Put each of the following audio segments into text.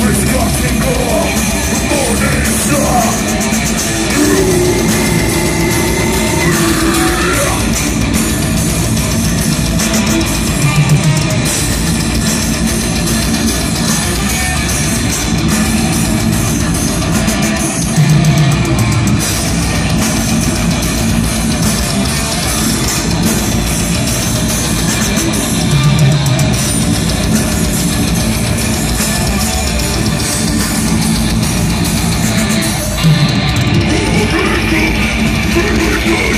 Wyskakuj go!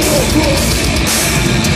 We're